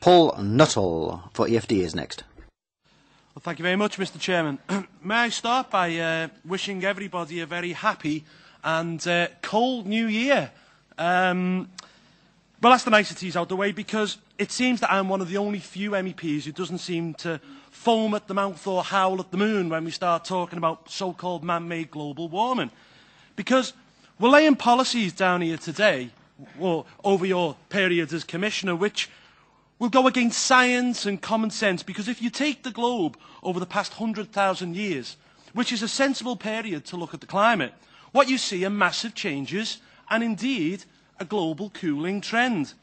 Paul Nuttall for EFD is next. Well, thank you very much, Mr Chairman. May I start by uh, wishing everybody a very happy and uh, cold new year. Um, well, that's the niceties out the way because it seems that I'm one of the only few MEPs who doesn't seem to foam at the mouth or howl at the moon when we start talking about so-called man-made global warming. Because we're laying policies down here today, or over your period as Commissioner, which will go against science and common sense. Because if you take the globe over the past 100,000 years, which is a sensible period to look at the climate, what you see are massive changes and indeed a global cooling trend.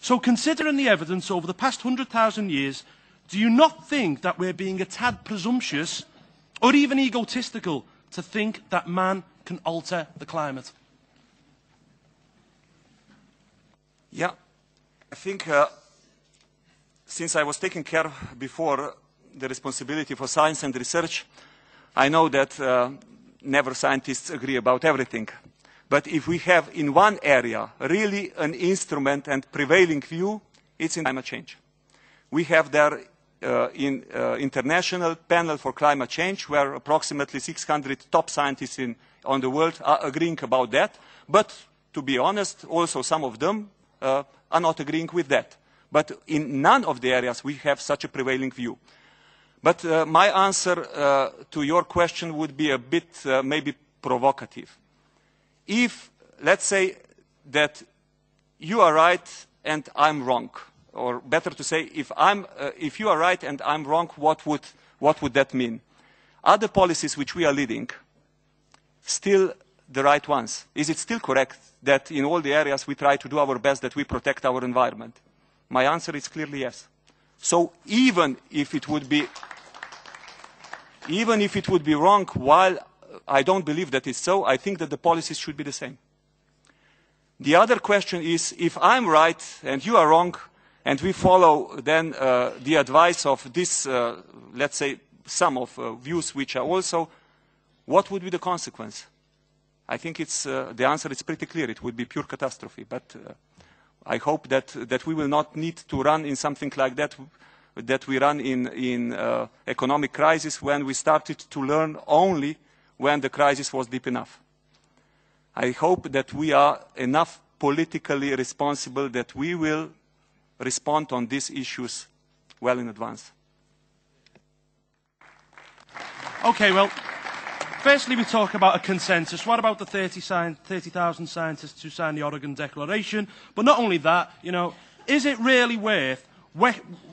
So considering the evidence over the past 100,000 years, do you not think that we're being a tad presumptuous or even egotistical to think that man can alter the climate? Yeah, I think uh, since I was taking care before the responsibility for science and research, I know that uh, never scientists agree about everything. But if we have in one area really an instrument and prevailing view, it's in climate change. We have there uh, in uh, international panel for climate change where approximately 600 top scientists in, on the world are agreeing about that. But to be honest, also some of them uh, are not agreeing with that. But in none of the areas we have such a prevailing view. But uh, my answer uh, to your question would be a bit uh, maybe provocative. If, let's say, that you are right and I'm wrong, or better to say, if, I'm, uh, if you are right and I'm wrong, what would, what would that mean? Are the policies which we are leading still the right ones? Is it still correct that in all the areas we try to do our best that we protect our environment? My answer is clearly yes. So even if it would be, even if it would be wrong, while I don't believe that it's so, I think that the policies should be the same. The other question is, if I'm right and you are wrong, and we follow then uh, the advice of this, uh, let's say, some of uh, views which are also, what would be the consequence? I think it's, uh, the answer is pretty clear. It would be pure catastrophe. But uh, I hope that, that we will not need to run in something like that that we run in, in uh, economic crisis when we started to learn only when the crisis was deep enough. I hope that we are enough politically responsible that we will respond on these issues well in advance. Okay, well, firstly we talk about a consensus. What about the 30,000 30, scientists who signed the Oregon Declaration? But not only that, you know, is it really worth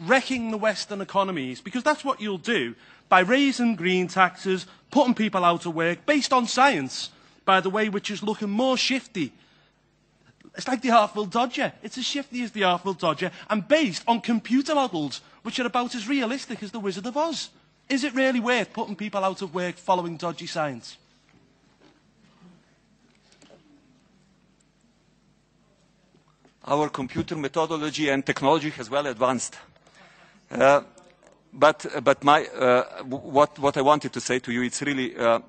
wrecking the Western economies? Because that's what you'll do by raising green taxes, putting people out of work, based on science, by the way, which is looking more shifty. It's like the Artful Dodger. It's as shifty as the Artful Dodger, and based on computer models, which are about as realistic as the Wizard of Oz. Is it really worth putting people out of work following dodgy science? Our computer methodology and technology has well advanced. Uh, but but my, uh, what, what I wanted to say to you, it's really, uh,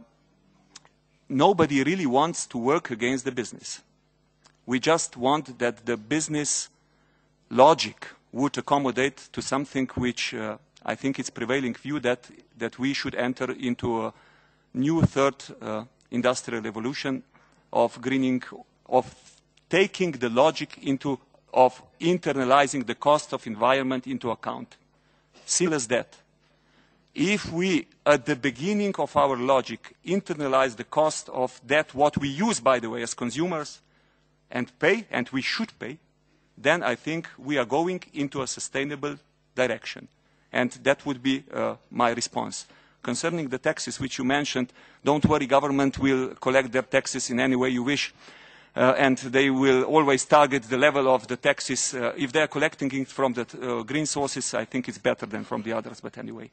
nobody really wants to work against the business. We just want that the business logic would accommodate to something which uh, I think it's prevailing view that, that we should enter into a new third uh, industrial revolution of greening, of taking the logic into, of internalizing the cost of environment into account. Simple as that. If we, at the beginning of our logic, internalize the cost of that, what we use, by the way, as consumers, and pay, and we should pay, then I think we are going into a sustainable direction. And that would be uh, my response. Concerning the taxes which you mentioned, don't worry, government will collect their taxes in any way you wish. Uh, and they will always target the level of the taxes. Uh, if they are collecting it from the uh, green sources, I think it's better than from the others, but anyway,